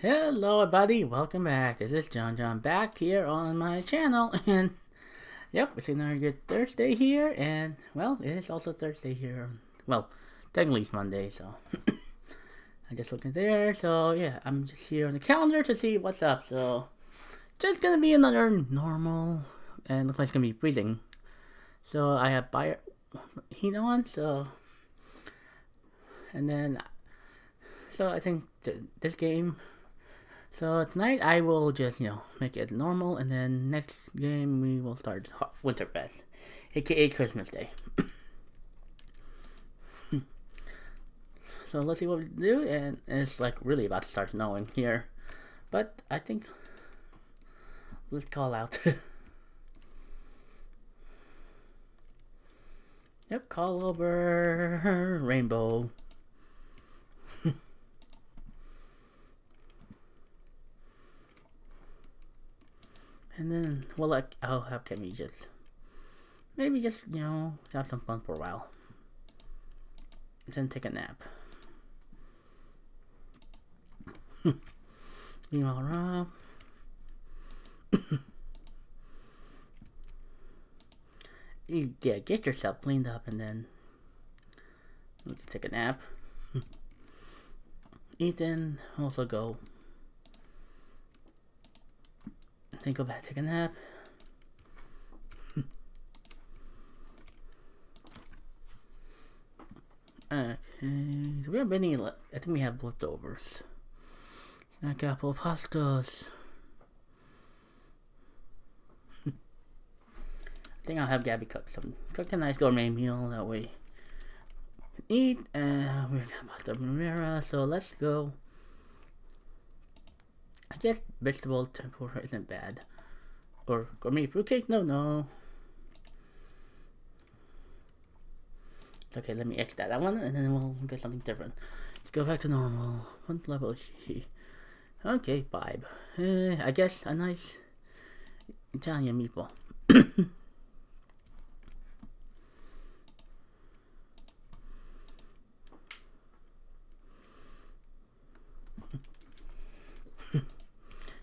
Hello everybody, welcome back. This is John John back here on my channel. And yep, it's another good Thursday here. And well, it is also Thursday here. Well, technically it's Monday, so. I just looking there, so yeah, I'm just here on the calendar to see what's up, so just gonna be another normal and looks like it's gonna be freezing. So I have fire heat on, so. And then so I think th this game so tonight I will just, you know, make it normal, and then next game we will start Winterfest, aka Christmas Day. so let's see what we do, and it's like really about to start snowing here, but I think let's call out. yep, call over Rainbow. And then, well, like, I'll have Kemi just, maybe just, you know, have some fun for a while. And then take a nap. Meanwhile, Rob. you, yeah, get yourself cleaned up and then let's take a nap. Ethan, also go Then go back, take a nap. okay, so we have any, I think we have leftovers. Snack apple pastas. I think I'll have Gabby cook some, cook a nice gourmet meal that way. Eat, uh, we're about the Primera, so let's go. I guess vegetable tempura isn't bad. Or gourmet fruitcake? No, no. Okay, let me exit that one and then we'll get something different. Let's go back to normal. What level is she? Okay, vibe. Uh, I guess a nice Italian meatball.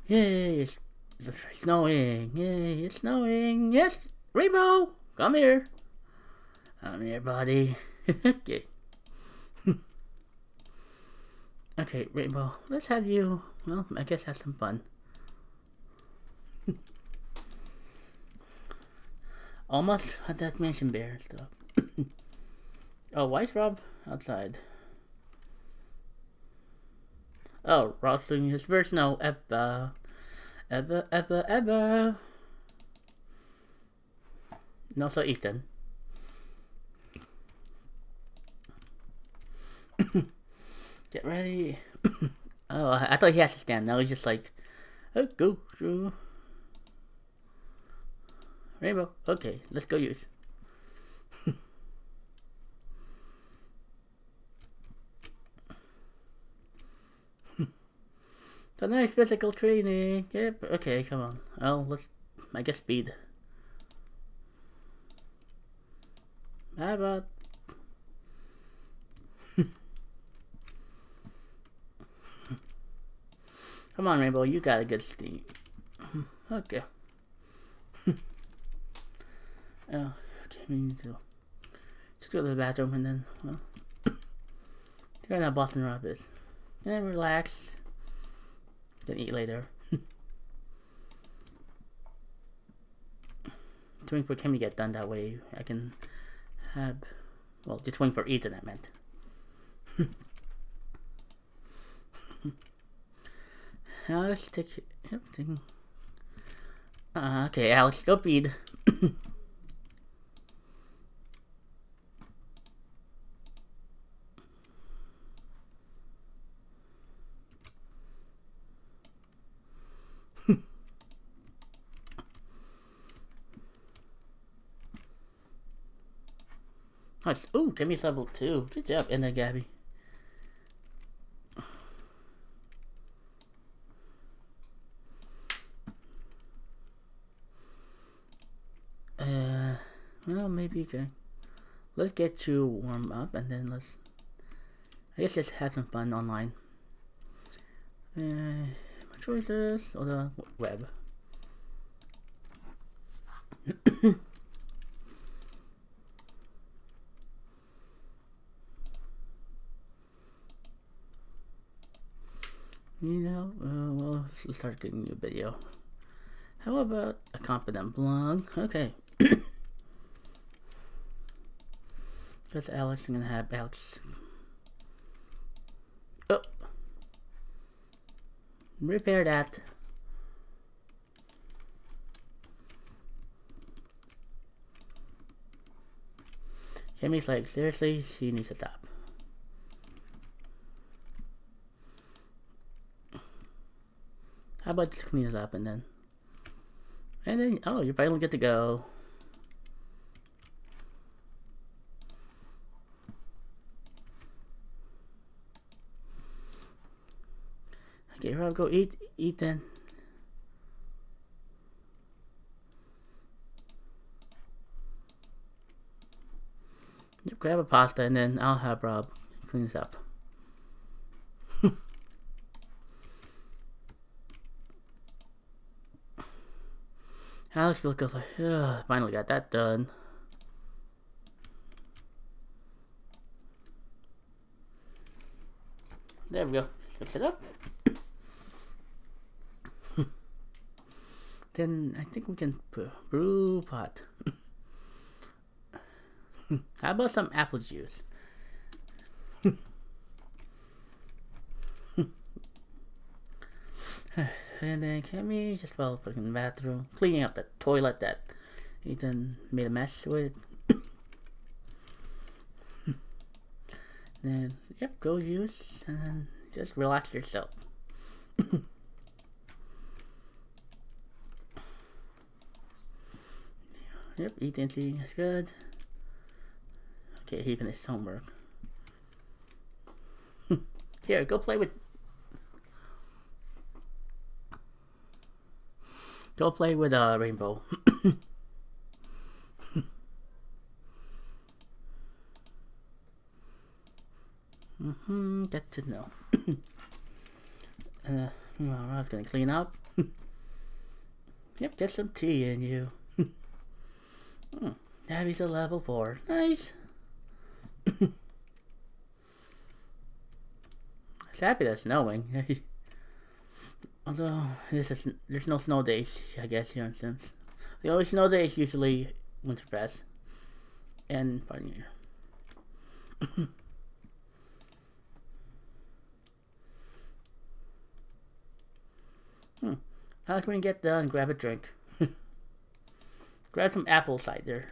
Yay, it's snowing. Yay, it's snowing. Yes, Rainbow, come here. Come here, buddy. okay. okay, Rainbow, let's have you, well, I guess have some fun. Almost had that mansion bear stuff. oh, why's Rob outside? Oh, Rosling his first no ever. Ever, ever, ever. No, so Ethan. Get ready. oh, I thought he has to stand. Now he's just like, oh, go through. Rainbow. Okay, let's go use. So nice physical training. Yep. Okay, come on. Well, let's. I guess speed. How about? come on, Rainbow. You got a good steam. Okay. oh, okay. We need to just go to the bathroom and then well, out how Boston Rob is. And then relax. Then eat later. for Kim to get done that way I can have well just waiting for Ethan I meant. Alex take everything. Uh, okay, Alex, go feed. Nice. Ooh, Kimmy's level 2. Good job. And then Gabby. Uh, well, maybe can. Let's get you warm up and then let's. I guess just have some fun online. Uh, choices or the web. you know, uh, well, let's start getting a new video. How about a competent blog? Okay. Because Alex gonna have outs. Oh. Repair that. Kimmy's like, seriously, she needs to stop. About just clean it up and then... And then, oh, you're finally good to go. Okay, Rob, go eat, eat then. Yep, grab a pasta and then I'll have Rob clean this up. Alex look like, finally got that done. There we go. Fix it up. then I think we can brew pot. How about some apple juice? and then we just put in the bathroom, cleaning up the toilet that Ethan made a mess with. then yep, go use and then just relax yourself. yep, Ethan's eating is good. Okay, he finished homework. Here, go play with. Go play with uh, Rainbow. mm-hmm, get to know. uh, well, I was gonna clean up. yep, get some tea in you. hmm, Abby's a level 4. Nice. It's happy that's snowing. Although this is there's no snow days, I guess here in Sims. The only snow day is usually Winterfest and Party New Year. hmm. When you get done, grab a drink. grab some apple cider.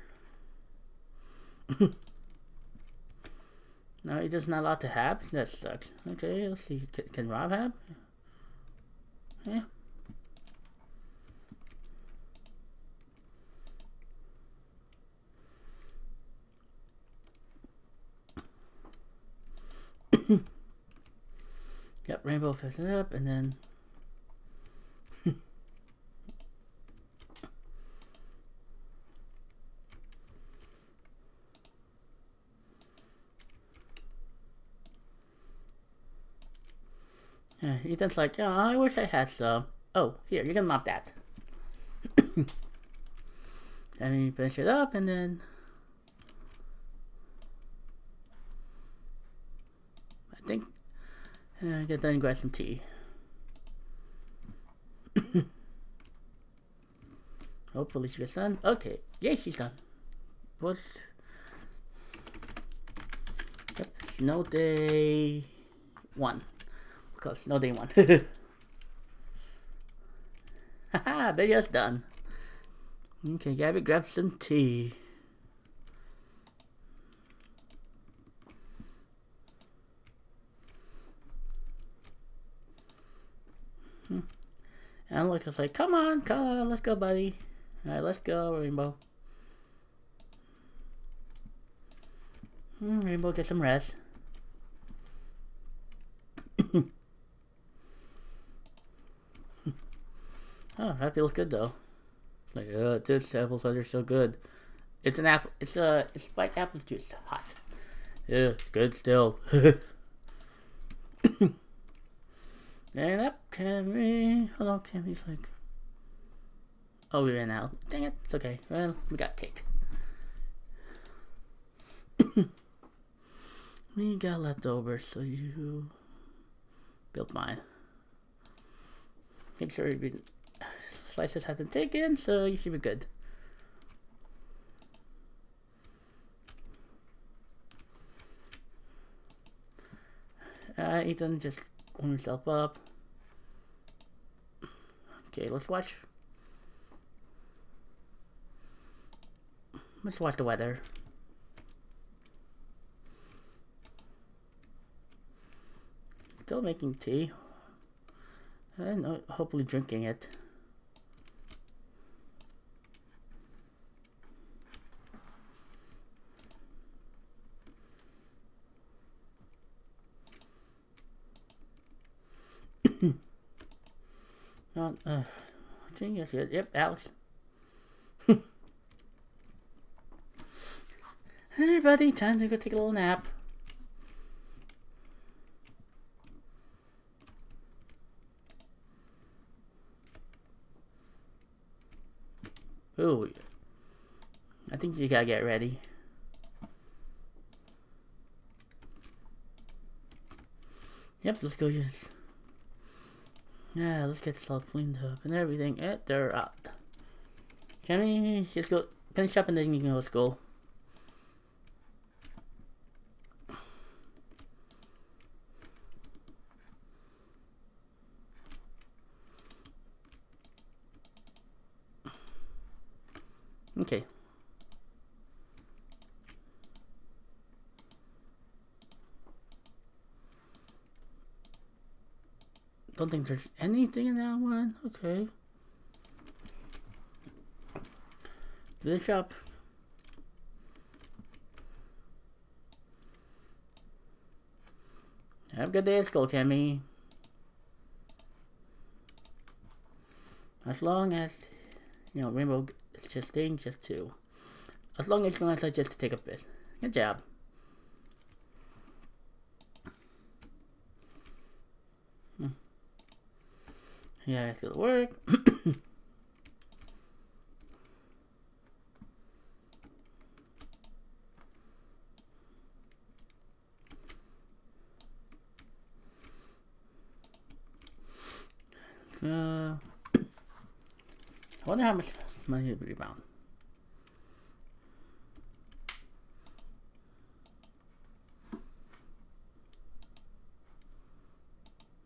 No, he's just not allowed to have? That sucks. Okay, let's see. Can Rob have? Yeah. yep, rainbow it up, and then Yeah, Ethan's like, I wish I had some. Oh, here, you can mop that. and you finish it up, and then... I think... Uh, get done and grab some tea. Hopefully she gets done. Okay, yay, she's done. What? Yep, snow day one course, no day one. Haha, video's done. Okay, Gabby, grab some tea. Hmm. And Lucas like, come on, come on, let's go, buddy. Alright, let's go, Rainbow. Hmm, Rainbow, get some rest. Oh, that feels good though. It's like, uh, this apple cider so good. It's an apple. It's a. It's like apple juice. Hot. Yeah, good still. And up, Cammy. Hello, Cammy's like. Oh, we ran out. Dang it. It's okay. Well, we got cake. we got leftovers, so you built mine. Make sure been, slices have been taken, so you should be good. Uh, Ethan, just warm yourself up. Okay, let's watch. Let's watch the weather. Still making tea. And uh, hopefully drinking it. Not, uh, genius. Yep, Alex. hey, time to go take a little nap. Ooh. I think you gotta get ready. Yep, let's go use. Yeah, let's get this all cleaned up and everything. Eh, they're out. Can we just go finish up and then you can go to school? Okay. Don't think there's anything in that one. Okay. Finish up. Have a good day at school, Cammy. As long as, you know, Rainbow is just staying just two. As long as you want to just to take a bit. Good job. Hmm. Yeah, it's gonna work. Uh, I wonder how much money it rebound.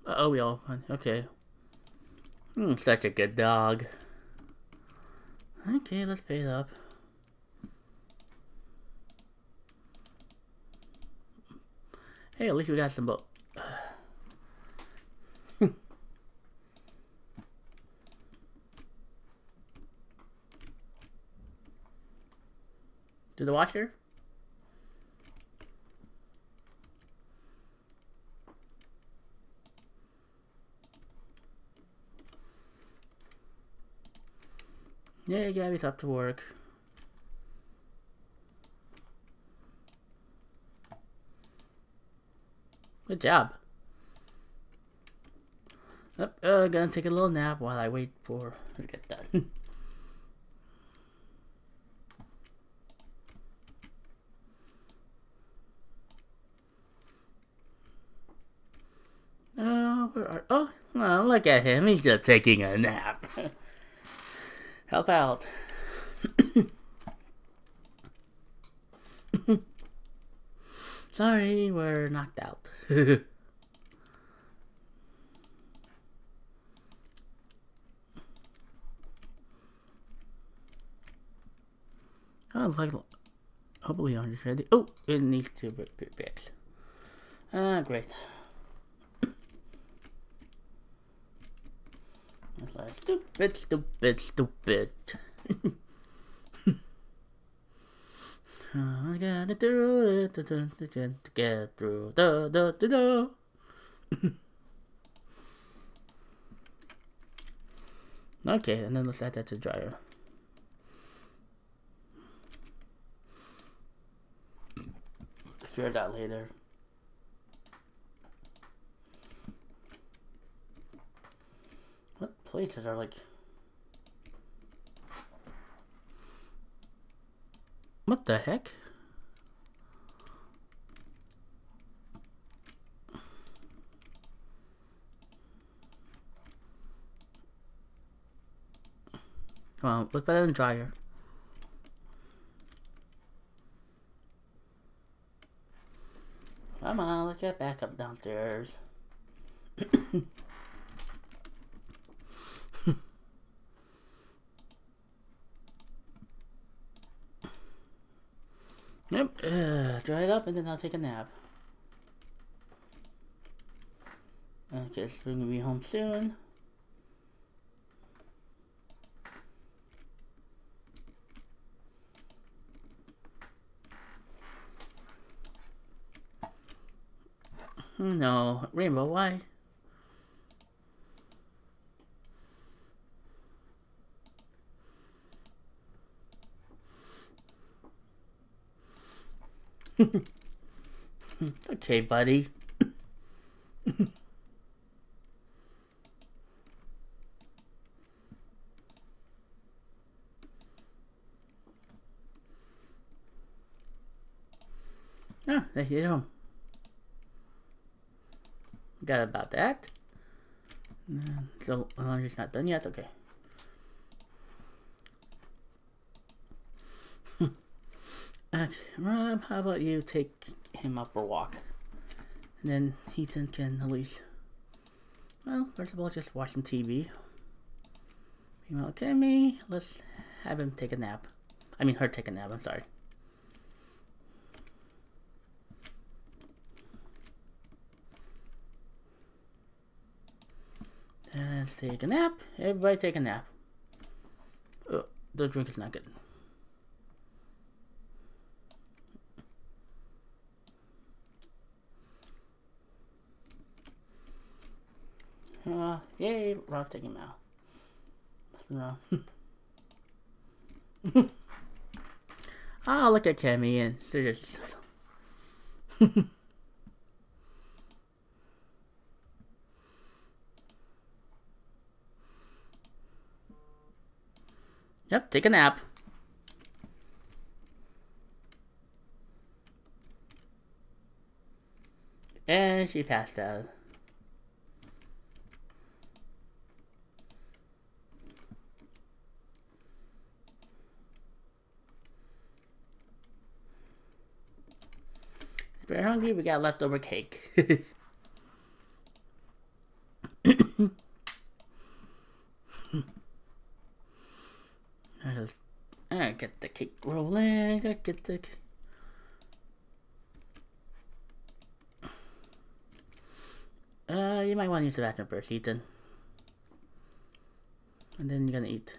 Oh, we all. Okay. Hmm, such a good dog. Okay, let's pay it up. Hey, at least we got some boat. Do the washer? Yeah, Gabby's up to work. Good job. Yep, uh, gonna take a little nap while I wait for to get done. Oh, where are, oh, look at him. He's just taking a nap. Help out. Sorry, we're knocked out. oh, like, hopefully I'm ready. Oh, it needs to be fixed. Ah, great. It's like, stupid, stupid, stupid. I gotta do it to, to, to, to get through. Da, da, da, da. okay, and then let's add that to dryer. Cure that later. Places are like... What the heck? Come on, look better than dryer. Come on, let's get back up downstairs. yep, dry it up and then I'll take a nap. Okay, so we're gonna be home soon. No, Rainbow, why? okay, buddy. Ah, there you go. Got about that. So, laundry's not done yet? Okay. And Rob, how about you take him up for a walk? And then Ethan can at least, well, first of all, just watch some TV. Meanwhile, Tammy, let's have him take a nap. I mean, her take a nap, I'm sorry. Let's take a nap. Everybody take a nap. Oh, the drink is not good. Uh, yay, Rob taking him out. Nothing wrong. oh, look at Cammy and they're just... Yep, take a nap. And she passed out. You're hungry, we got leftover cake. I get the cake rolling. I get the. Uh, you might want to use the bathroom first, Ethan. And then you're gonna eat.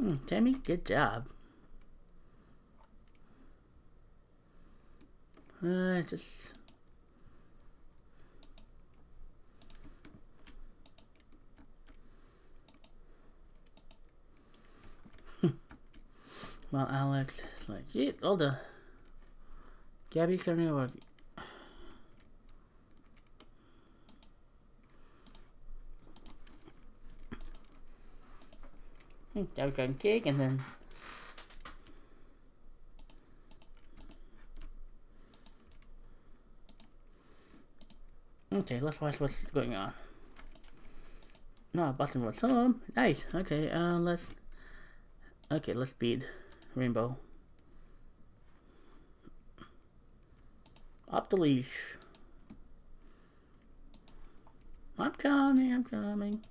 Hmm, Tammy, good job. Uh, just Well, Alex like, gee, all the Gabby's coming Gabby's got cake and then Okay, let's watch what's going on. No, Boston was home. Nice. Okay, uh, let's. Okay, let's beat Rainbow. Up the leash. I'm coming, I'm coming.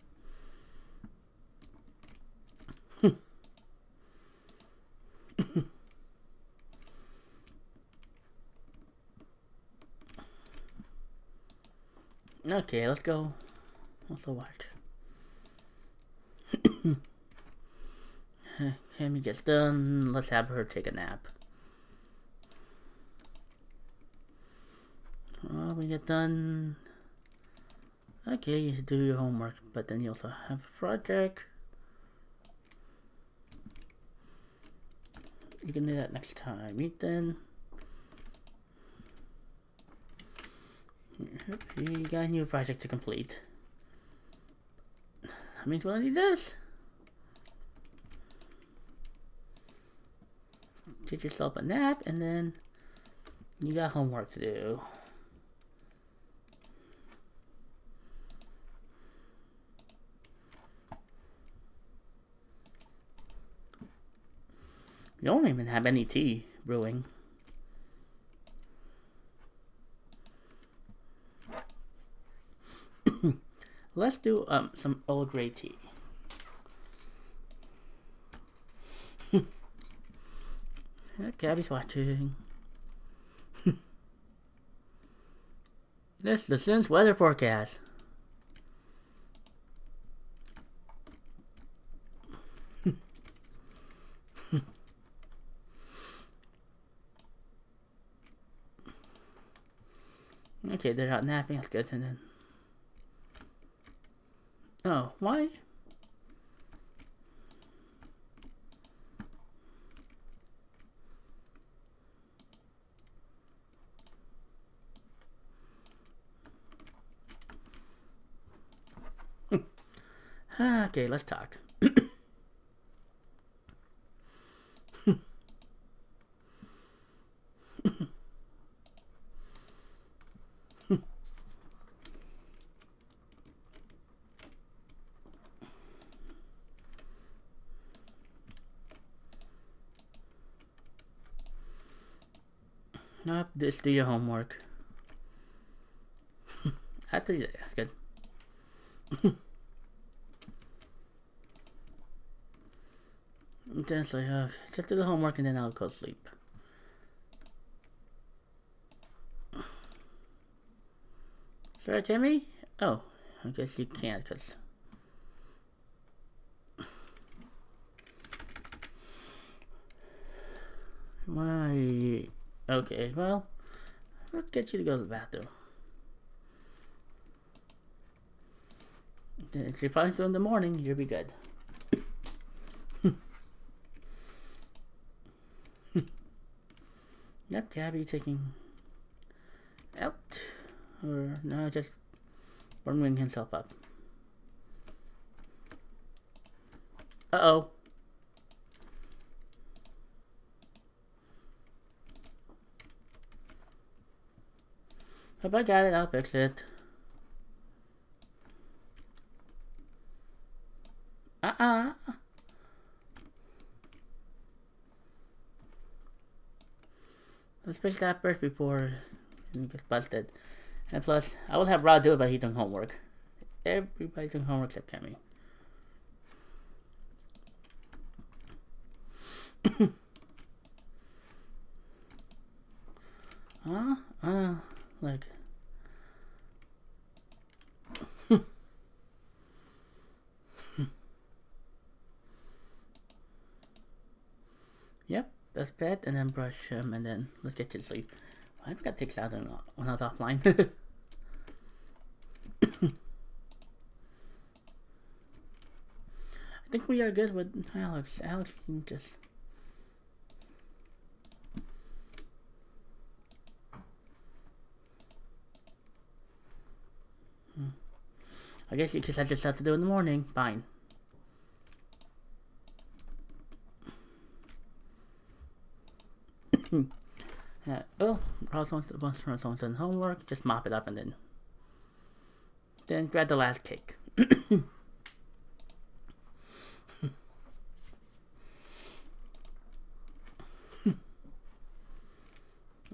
okay, let's go. Let's go watch. Hammy gets done. Let's have her take a nap. Oh, we get done. Okay, you do your homework, but then you also have a project. You can do that next time. Ethan. You got a new project to complete. That means we'll need this. Get yourself a nap and then you got homework to do. You don't even have any tea brewing. Let's do um some Earl Grey tea. Gabby's watching. this is the Sims weather forecast. Okay, they're out napping. That's good. And then, oh, why? okay, let's talk. Just do your homework. After you, that's good. it's like, uh, just do the homework and then I'll go sleep. Sorry, Jimmy? Oh, I guess you can't because... Why? Okay, well, let's get you to go to the bathroom. If you find it in the morning, you'll be good. yep, Gabby taking out, or no, just warming himself up. Uh oh. If I got it, I'll fix it. Uh-uh. Let's fix that first before it gets busted. And plus, I will have Rod do it, but he's doing homework. Everybody's doing homework except Cammy. uh, uh, like... Yep, that's bed, and then brush him, and then let's get to sleep. I forgot to take out when I was offline. I think we are good with Alex. Alex can just... Hmm. I guess you just stuff to do it in the morning. Fine. yeah, oh, Ross wants to someone homework. Just mop it up and then then grab the last cake.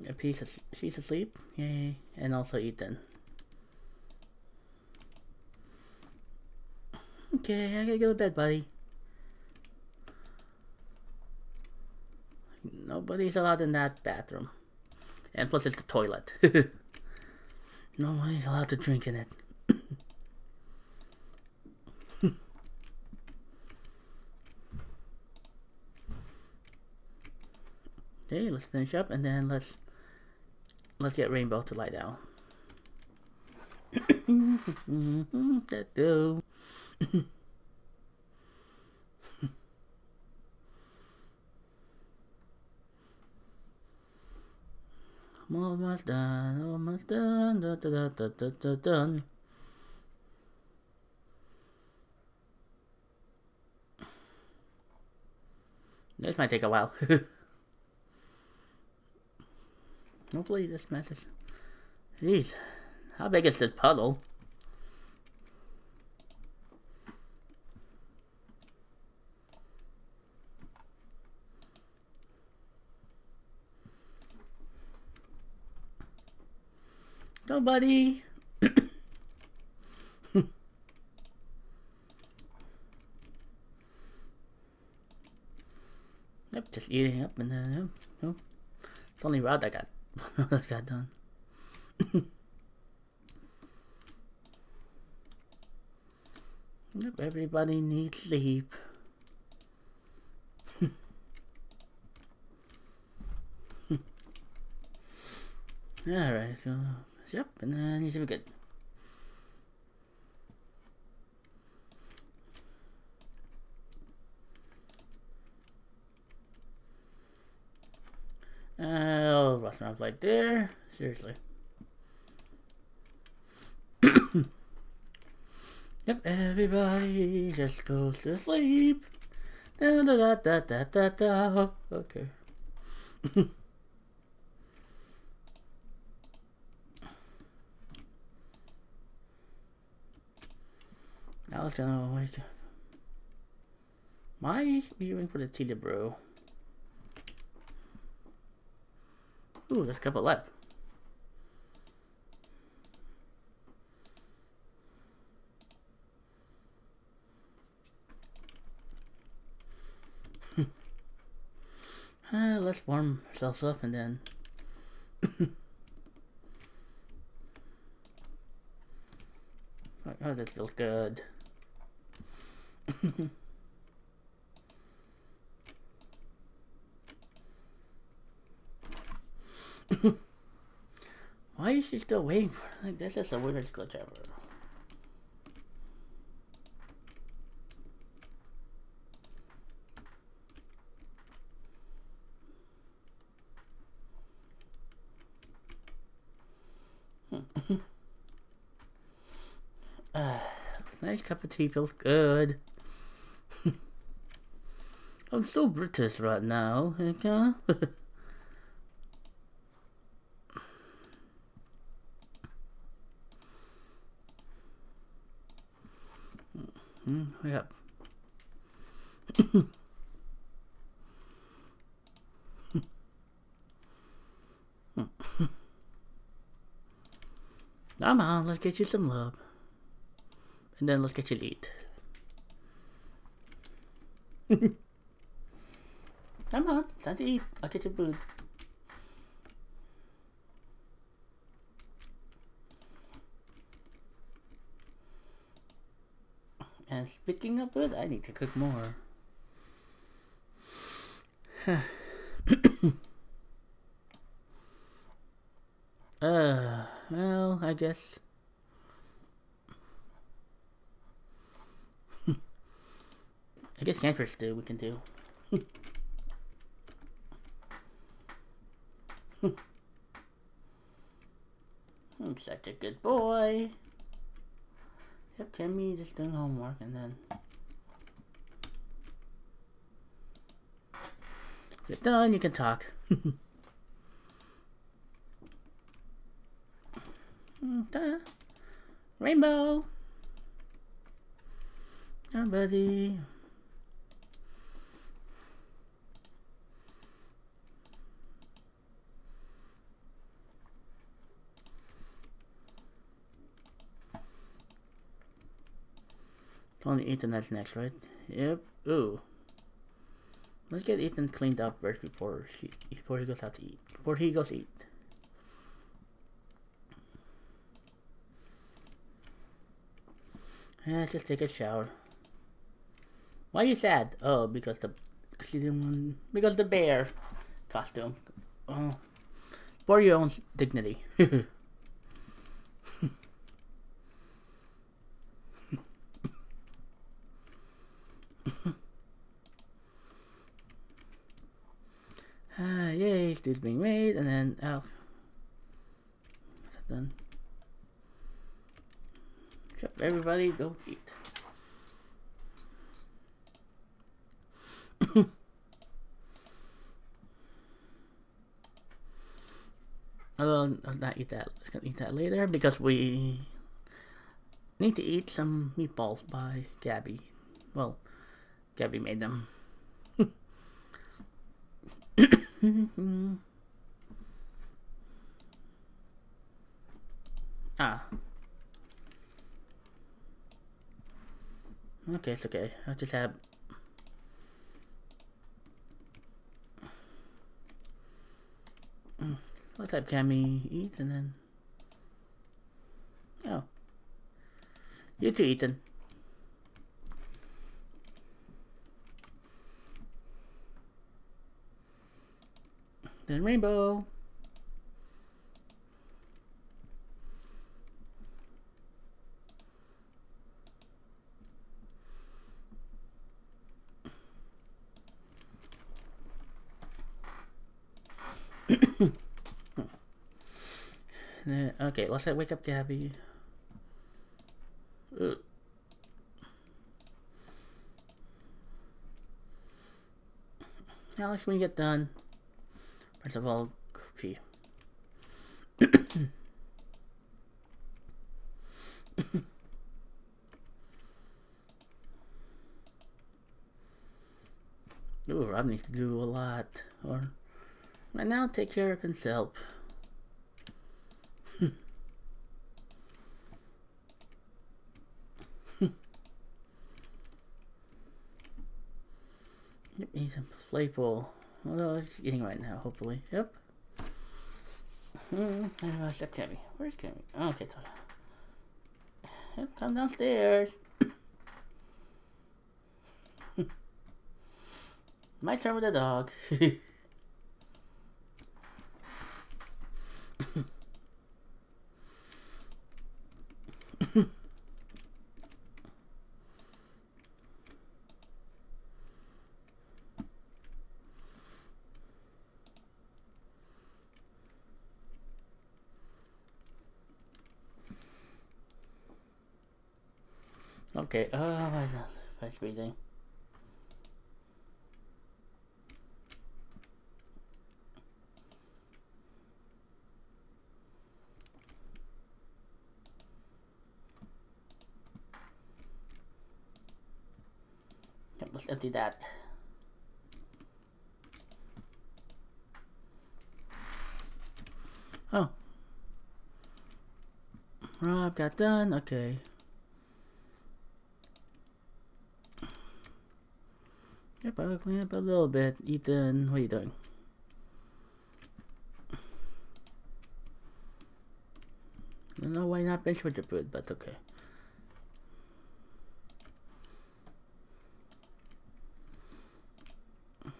A piece of she's asleep, yay, and also Ethan. Okay, I gotta go to bed, buddy. Nobody's allowed in that bathroom. And plus it's the toilet. Nobody's allowed to drink in it. okay, let's finish up and then let's let's get Rainbow to lie down. that do. almost done, almost done, dun, dun, dun, dun, dun, dun. This might take a while. Hopefully this matches. Jeez, how big is this puddle? Nobody. yep, just eating up and then, uh, oh, it's only Rod that got, that got done. yep, everybody needs sleep. Alright, so Yep, and then you should be good. Uh, oh, restaurant right there. Seriously. yep, everybody just goes to sleep. Da da da da da da da. Okay. was gonna wait. You waiting for the to brew? Ooh, there's a couple left. uh, let's warm ourselves up and then Oh, this feels good. Why is she still waiting for like this is the weirdest glitch ever. uh, nice cup of tea feels good. I'm still British right now, okay? Mm, yep. Come on, let's get you some love. And then let's get you to eat. Come on, time to eat. I'll get you food. And speaking of food, I need to cook more. uh, well, I guess. I guess hamper do, we can do. I'm such a good boy. Yep, Kimmy just doing homework and then get done, you can talk. Mm, Rainbow. Oh, buddy. Only Ethan that's next, right? Yep. Ooh. Let's get Ethan cleaned up first before he before he goes out to eat. Before he goes eat. Yeah, just take a shower. Why are you sad? Oh, because the you didn't want, because the bear costume. Oh, for your own dignity. Dude's being made, and then, oh, then. Yep, everybody go eat. Although I'll not eat that. Gonna eat that later because we need to eat some meatballs by Gabby. Well, Gabby made them. Ah. Okay, it's okay. I'll just have Let's have Cammy eat and then. Oh. You too, Ethan. Then Rainbow. okay, let's wake up Gabby. Ugh. Let's when you get done. First of all, pee. Ooh, Rob needs to do a lot. Or right now take care of himself. He's a playful. Although it's eating right now, hopefully. Yep. Hmm. Uh, step Cammy. Where's Cammy? Oh, okay, so. Yep, come downstairs. My turn with the dog. Okay, uh, why is that? Fast breathing. Yep, let's empty that. Oh. Rob got done, okay. I'll clean up a little bit. Ethan, what are you doing? I don't know why not bench with your food, but okay.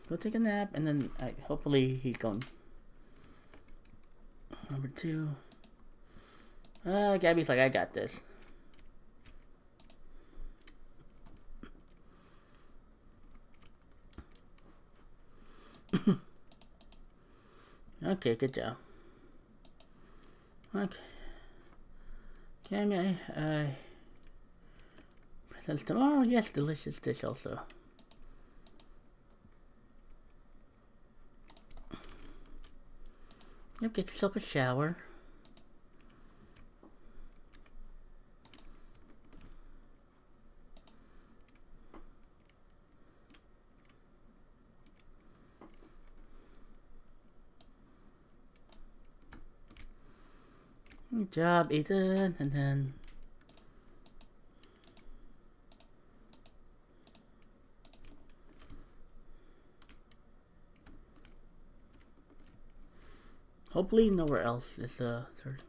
Go take a nap, and then hopefully he's gone. Number two. Uh, Gabby's like, I got this. okay, good job. Okay. Can I, uh, presents tomorrow? Yes, delicious dish also. Yep, get yourself a shower. Good job, Ethan. And then... Hopefully nowhere else is uh, third.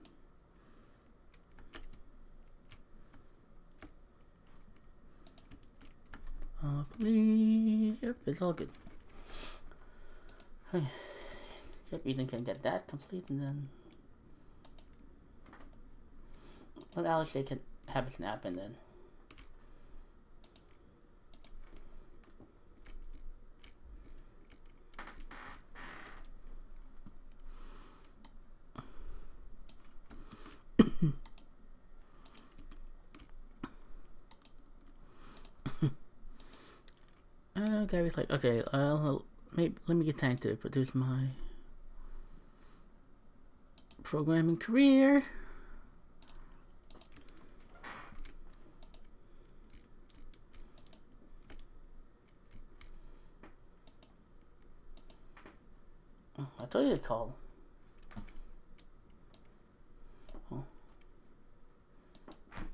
Hopefully, yep, it's all good. yep, Ethan can get that complete and then... Let Alex take a, have his nap and then. Uh, okay, was like, okay, uh, I'll, maybe, let me get time to produce my programming career. I told you to call.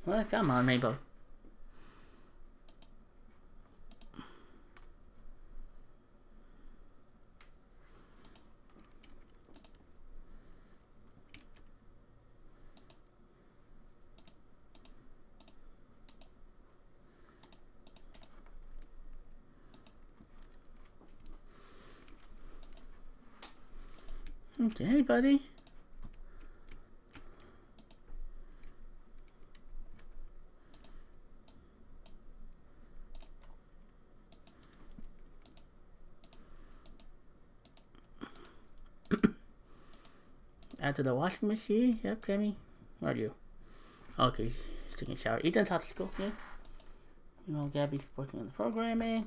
Well, come on, Rainbow. Okay, buddy. Add to the washing machine. Yep, Jamie. Where are you? Okay, he's taking a shower. Ethan's out of school. Yeah. You know, Gabby's working on the programming.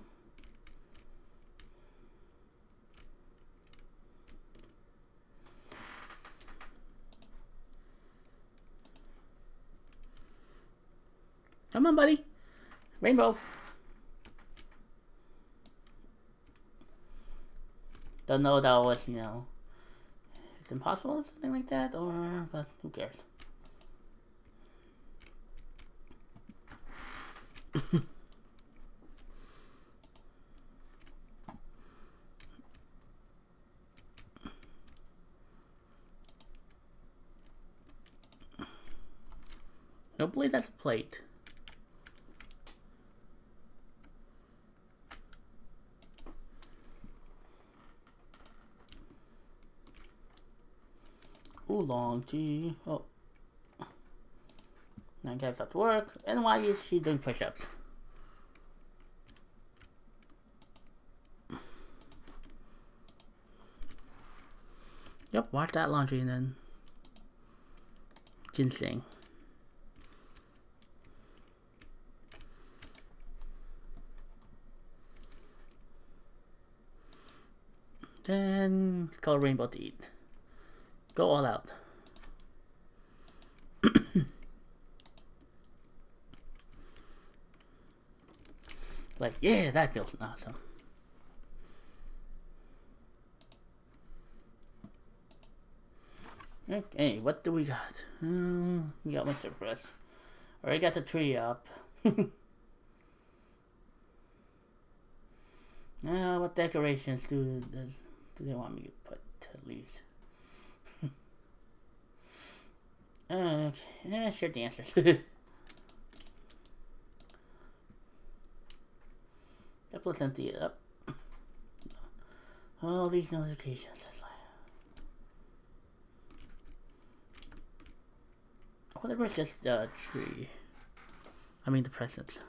Come on, buddy. Rainbow. Don't know that was, you know, it's impossible or something like that, or, but who cares? don't believe that's a plate. Oolong tea. Oh. Now gets up to work. And why is she doing push-ups? Yep, wash that laundry and then ginseng. Then call Rainbow to eat. Go all out. like, yeah, that feels awesome. Okay, what do we got? Um, we got Mr. Press. Already got the tree up. now, what decorations do, do they want me to put at least? Okay, yeah, sure dancers. yep, let's empty it up. All these notifications. Whatever, it's just a tree. I mean the presents.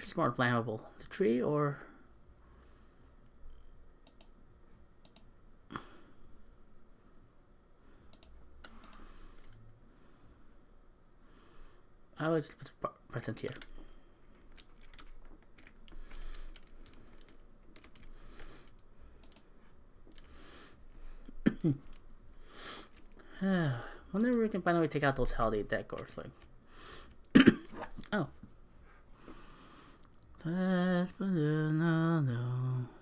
I wonder if it's more flammable, the tree or... I would just put present here. wonder if we can finally take out those holiday decors like oh Pass banana. go.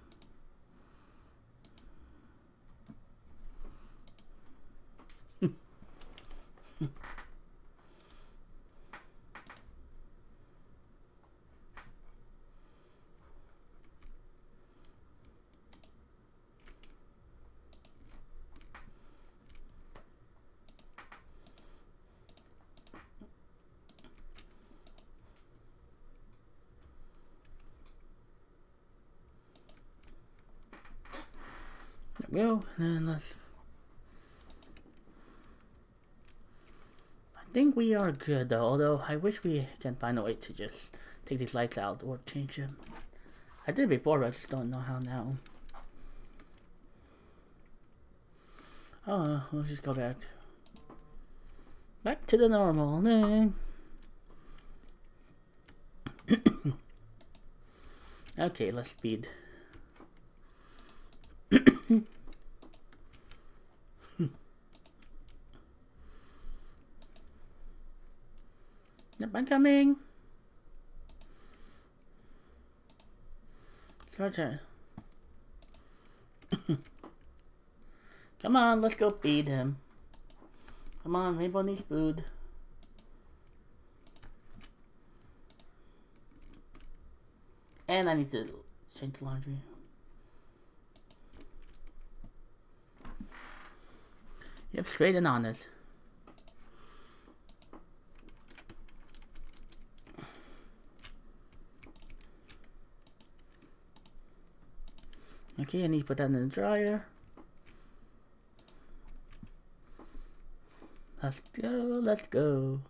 Let's. I think we are good though. Although I wish we can find a way to just take these lights out or change them. I did before, but I just don't know how now. Oh, let's just go back. Back to the normal thing. okay, let's speed. I'm coming. It's turn. Come on, let's go feed him. Come on, Rainbow needs food. And I need to change the laundry. Yep, straight and honest. Okay, I need to put that in the dryer. Let's go, let's go.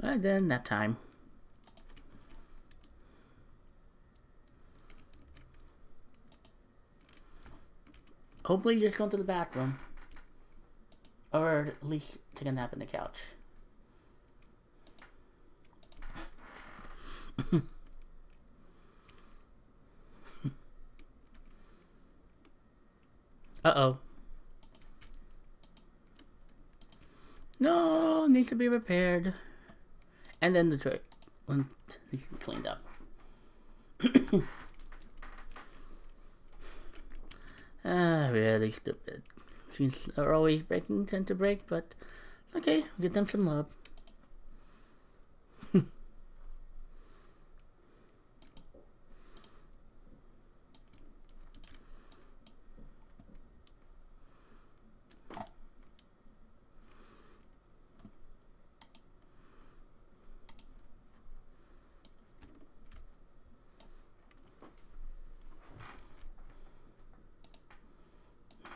And then that time. Hopefully just going to the bathroom. Or at least take a nap on the couch. Uh-oh. No, needs to be repaired. And then the tray needs to be cleaned up. Ah, really stupid. Things are always breaking, tend to break, but okay, give them some love.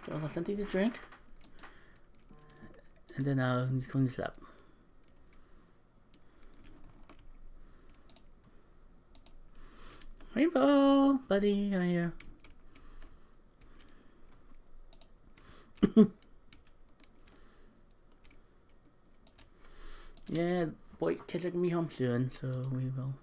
Oh, so I'll something to drink. And then I'll clean this up. Rainbow, buddy, here. yeah, boy, kids are gonna be home soon, so we will.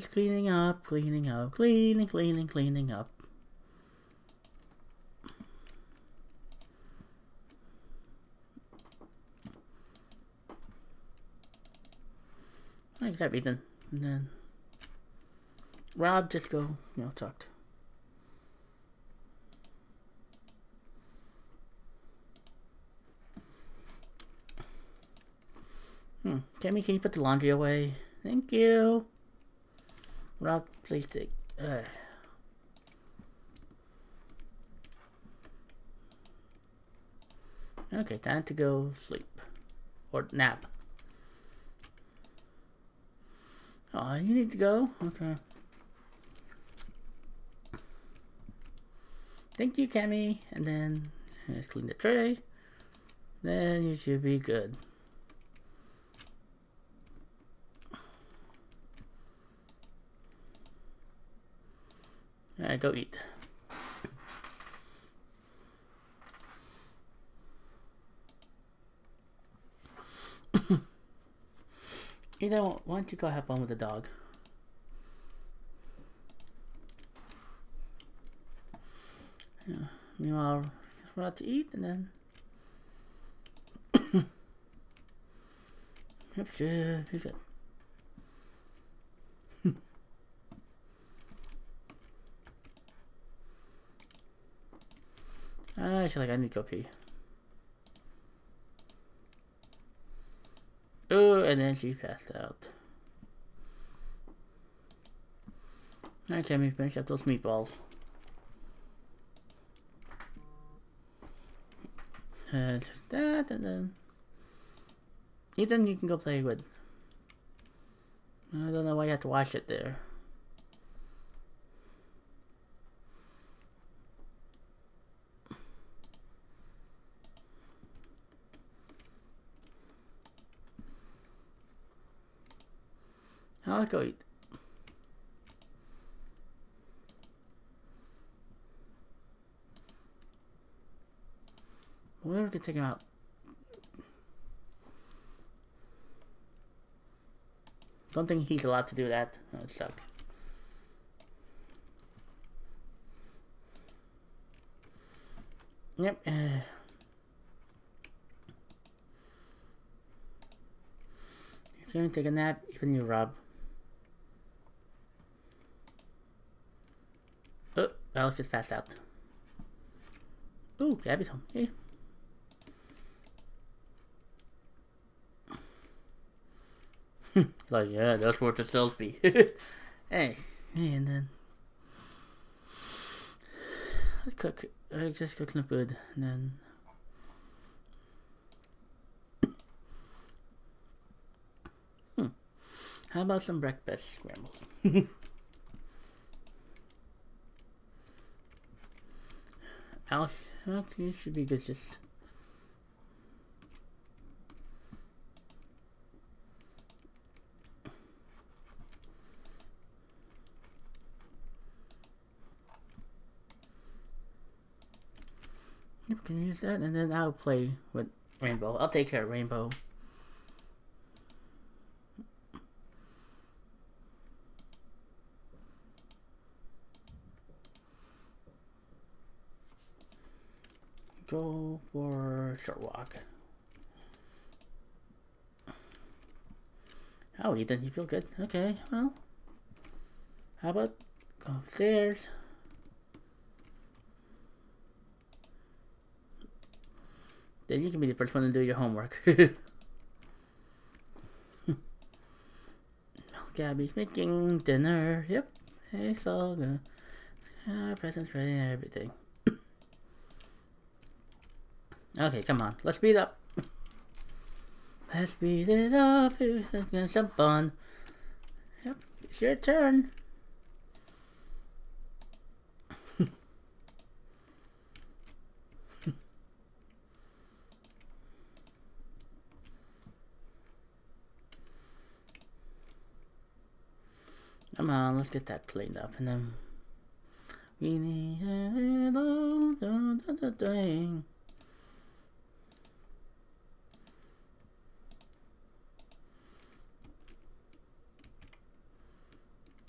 Just cleaning up, cleaning up, cleaning, cleaning, cleaning up. Except Ethan. And then Rob just go, you know, talked. Hmm. Jamie, can you put the laundry away? Thank you. Please take. Uh. Okay, time to go sleep. Or nap. Oh, you need to go? Okay. Thank you, Cammy. And then clean the tray. Then you should be good. Alright, go eat. Either why don't you go have fun with the dog? Yeah. Meanwhile, we're out to eat and then. yep, good, good. Ah, I feel like I need to go pee. Oh, and then she passed out. Let me finish up those meatballs. And that, and then... Ethan, you can go play with. I don't know why you have to watch it there. I'll go eat. We're gonna take him out. Don't think he's allowed to do that. That would suck. Yep. Uh, you're going to take a nap, even you, Rob. Oh, Alex just passed out. Ooh, Gabby's home. Hey. like, yeah, that's what the cells be. hey, and then let's cook. I just cook some food, and then. Hmm. How about some breakfast scrambles? Okay, you should be good just Yep, can use that, and then I'll play with Rainbow. I'll take care of Rainbow. Go short walk. Oh, Ethan, you feel good? Okay, well, how about go upstairs? Then you can be the first one to do your homework. Gabby's making dinner. Yep. It's all good. Uh, presents ready and everything. Okay, come on. Let's speed up. Let's speed it up. Let's get some fun. Yep. It's your turn. Come on, let's get that cleaned up and then we need a little thing.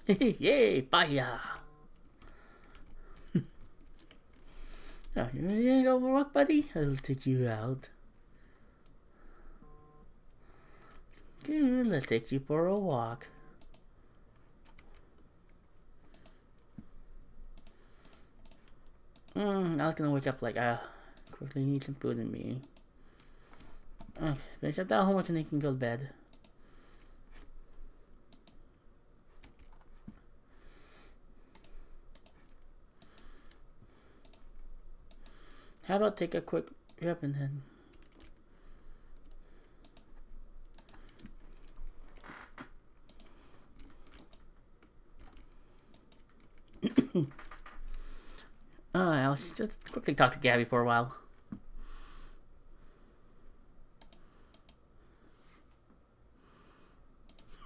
Yay, baya! oh, you ready to go for a walk, buddy? I'll take you out. Good, let's take you for a walk. Mm, I was gonna wake up like, ah, uh, quickly need some food in me. Okay, finish up that homework and then you can go to bed. How about take a quick rip and then Oh, I'll just quickly talk to Gabby for a while.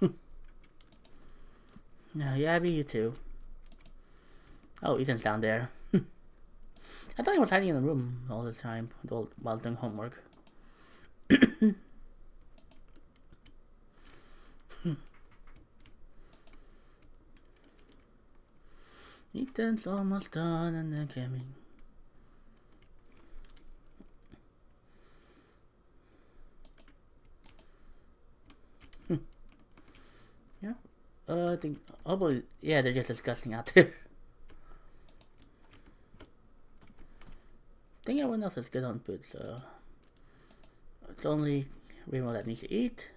no, Gabby, you too. Oh, Ethan's down there. I thought he was hiding in the room all the time while doing homework. Ethan's almost done and then coming. yeah. Uh, I think, probably, yeah, they're just disgusting out there. think everyone else is good on food, so it's only Remo that needs to eat.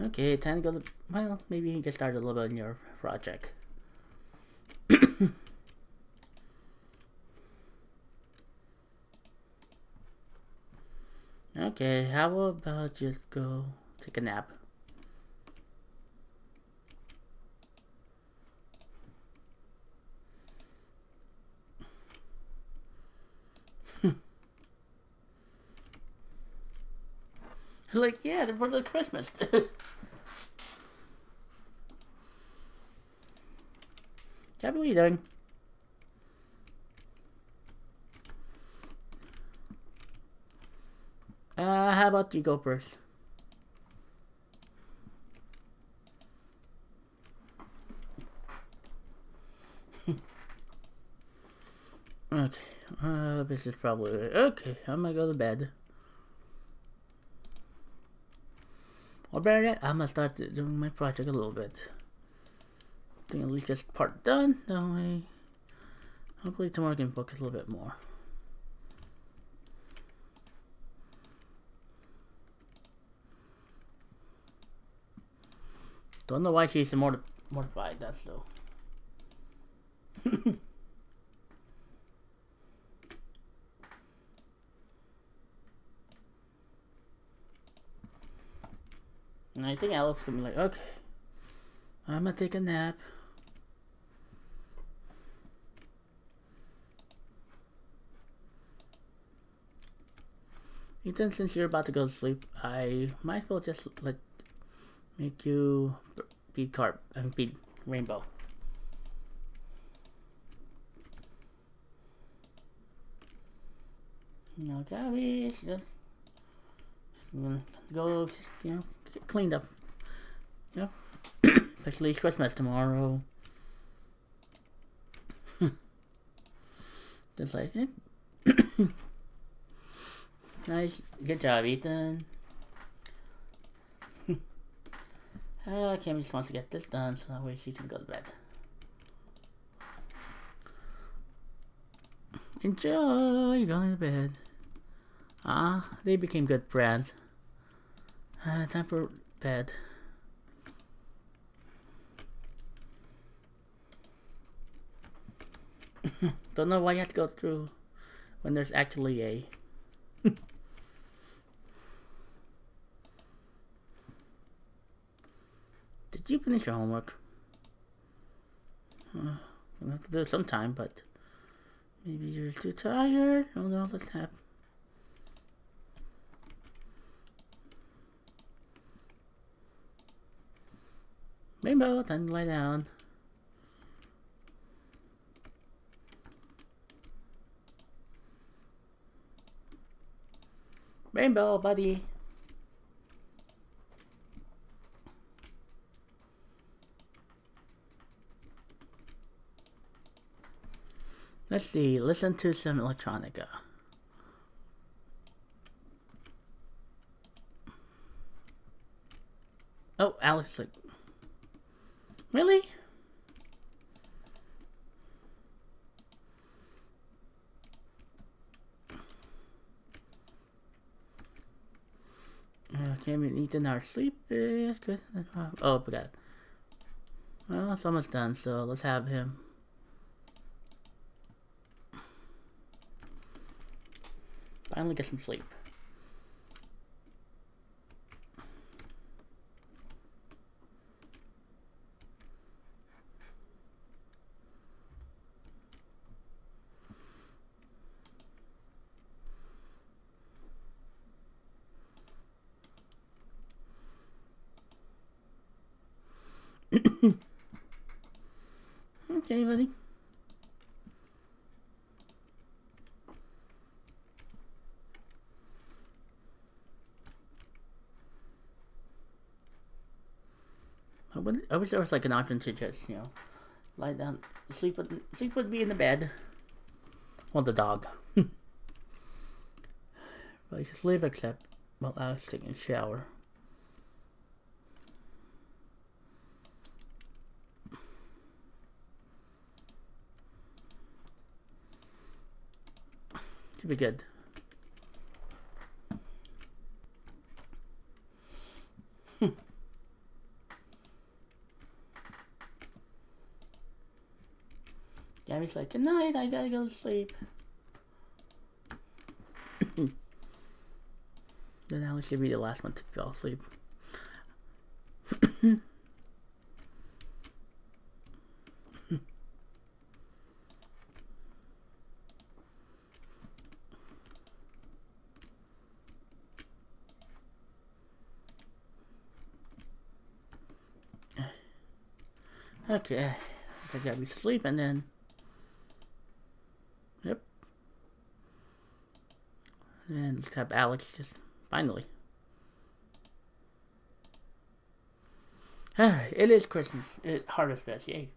Okay, time to go to, well, maybe you can get started a little bit on your project. okay, how about just go take a nap? like, yeah, for the Christmas. Gabby, what are you doing? Uh, how about you go first? okay, uh, this is probably okay. I'm gonna go to bed. Yet, I'm gonna start doing my project a little bit. I think at least this part done. That way, hopefully tomorrow I can focus a little bit more. Don't know why she's more mortified. That's though. And I think Alex gonna be like, okay, I'm gonna take a nap. Ethan, since you're about to go to sleep, I might as well just let make you be carp and be rainbow. No, just, just gonna go, you know, get cleaned up. Yep. Especially Christmas tomorrow. just like it. nice, good job, Ethan. Uh, Cammy just wants to get this done so that way she can go to bed. Enjoy going to bed. Ah, they became good friends. Uh, time for bed. Don't know why you have to go through when there's actually a Did you finish your homework? Uh, we'll have to do it sometime, but maybe you're too tired. I don't know what's have. Rainbow, time to lie down. Rainbow, buddy. Let's see, listen to some electronica. Oh, Alex, really? Uh, okay, oh, we need an hour sleep. Yes, good. Oh, forgot. Well, it's almost done, so let's have him Finally get some sleep. Okay, buddy. I, would, I wish there was like an option to just, you know, lie down, sleep with, sleep with me in the bed. Well, the dog. I just leave except while I was taking a shower. be good. Gary's like, good night, I gotta go to sleep. then that one should be the last one to fall asleep. Okay, I gotta be sleeping then. Yep. And let's have Alex just finally. Alright, it is Christmas. It Harvest Fest, yay.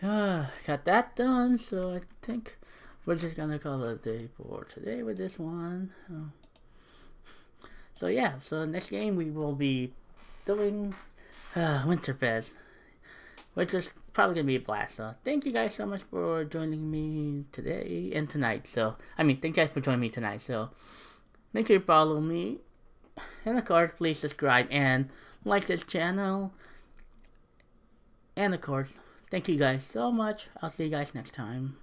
uh, got that done, so I think we're just gonna call it a day for today with this one. Oh. So yeah, so next game we will be doing uh, Winterfest, which is probably gonna be a blast. So thank you guys so much for joining me today and tonight. So I mean, thank you guys for joining me tonight. So make sure you follow me, and of course, please subscribe and like this channel. And of course, thank you guys so much. I'll see you guys next time.